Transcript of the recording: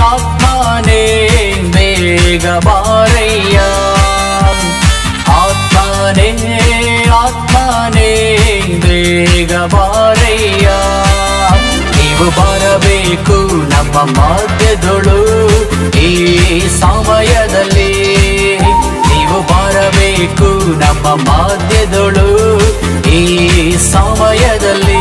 ಆತ್ಮನೇ ಬೇಗ ಬಾರಯ್ಯ. ಆತ್ಮನೇ ಆತ್ಮನೇ ಬೇಗ ಬಾರಯ್ಯ. ನೀವು ಬರಬೇಕು ನಮ್ಮ ಮಧ್ಯದೊಳು ಈ ಸಮಯದಲ್ಲಿ. ನೀವು ಬರಬೇಕು ನಮ್ಮ ಮಧ್ಯದೊಳು ಈ ಸಮಯದಲ್ಲಿ.